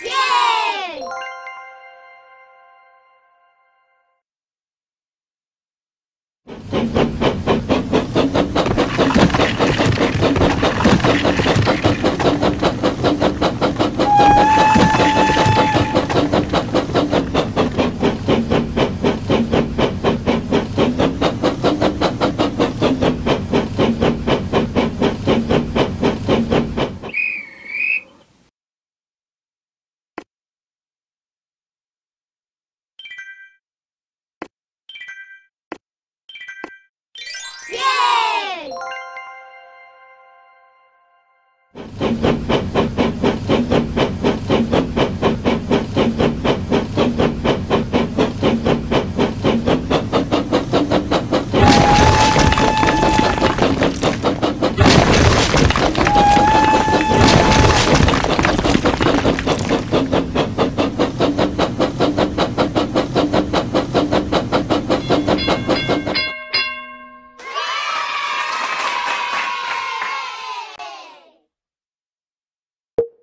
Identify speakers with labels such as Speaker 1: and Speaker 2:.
Speaker 1: Yeah!